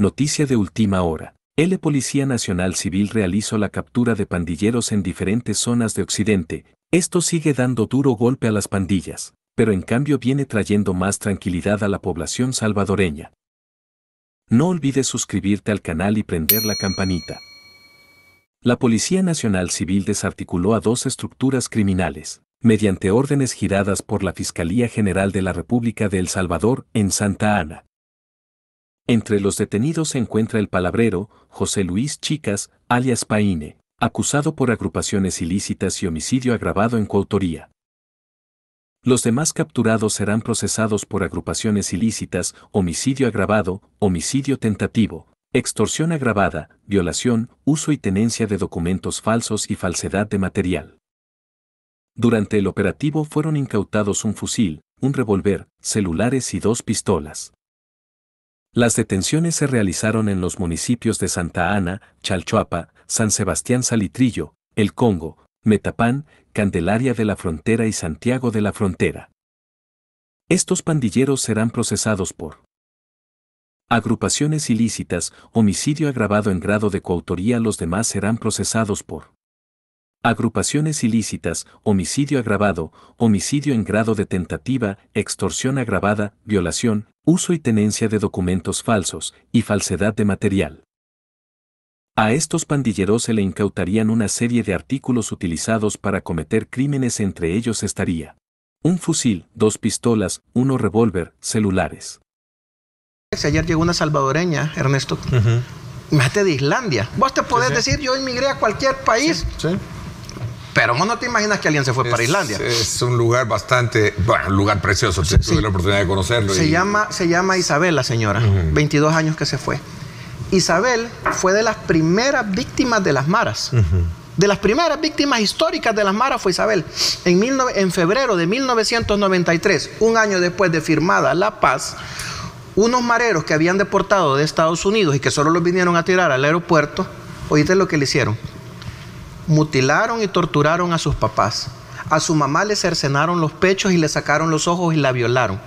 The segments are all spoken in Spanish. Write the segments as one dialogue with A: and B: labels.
A: Noticia de última hora. El Policía Nacional Civil realizó la captura de pandilleros en diferentes zonas de Occidente. Esto sigue dando duro golpe a las pandillas, pero en cambio viene trayendo más tranquilidad a la población salvadoreña. No olvides suscribirte al canal y prender la campanita. La Policía Nacional Civil desarticuló a dos estructuras criminales, mediante órdenes giradas por la Fiscalía General de la República de El Salvador en Santa Ana. Entre los detenidos se encuentra el palabrero, José Luis Chicas, alias Paine, acusado por agrupaciones ilícitas y homicidio agravado en coautoría. Los demás capturados serán procesados por agrupaciones ilícitas, homicidio agravado, homicidio tentativo, extorsión agravada, violación, uso y tenencia de documentos falsos y falsedad de material. Durante el operativo fueron incautados un fusil, un revólver, celulares y dos pistolas. Las detenciones se realizaron en los municipios de Santa Ana, Chalchuapa, San Sebastián Salitrillo, El Congo, Metapán, Candelaria de la Frontera y Santiago de la Frontera. Estos pandilleros serán procesados por agrupaciones ilícitas, homicidio agravado en grado de coautoría, los demás serán procesados por agrupaciones ilícitas, homicidio agravado, homicidio en grado de tentativa, extorsión agravada, violación, uso y tenencia de documentos falsos y falsedad de material. A estos pandilleros se le incautarían una serie de artículos utilizados para cometer crímenes, entre ellos estaría un fusil, dos pistolas, uno revólver, celulares.
B: Ayer llegó una salvadoreña, Ernesto. Imagínate de Islandia. Vos te podés decir, yo emigré a cualquier país. Sí, Pero vos no te imaginas que alguien se fue para Islandia.
C: Es un lugar bastante, bueno, un lugar precioso. Tuve la oportunidad de conocerlo.
B: Se, llama, se llama Isabel, la señora. 22 años que se fue. Isabel fue de las primeras víctimas de las maras. De las primeras víctimas históricas de las maras fue Isabel. En, en febrero de 1993, un año después de firmada la paz, unos mareros que habían deportado de Estados Unidos y que solo los vinieron a tirar al aeropuerto, oíste lo que le hicieron. Mutilaron y torturaron a sus papás. A su mamá le cercenaron los pechos y le sacaron los ojos y la violaron.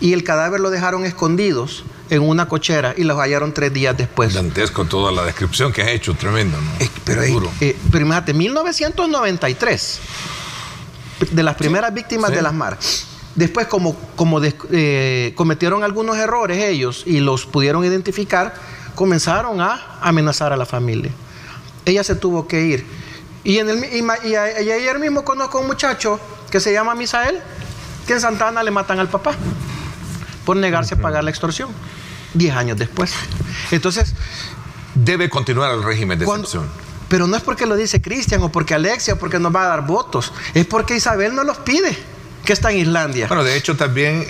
B: Y el cadáver lo dejaron escondidos en una cochera y los hallaron tres días después.
C: Dantesco toda la descripción que has hecho, tremendo. ¿no?
B: Eh, pero, eh, pero imagínate, 1993, de las primeras víctimas de las maras. Después, como, como eh, cometieron algunos errores ellos y los pudieron identificar, comenzaron a amenazar a la familia. Ella se tuvo que ir. Y, en el, y, ayer mismo conozco a un muchacho que se llama Misael, que en Santana le matan al papá por negarse a pagar la extorsión. Diez años después. Entonces...
C: Debe continuar el régimen de excepción.
B: Pero no es porque lo dice Cristian o porque Alexia o porque nos va a dar votos. Es porque Isabel no los pide que está en Islandia.
C: Bueno, de hecho también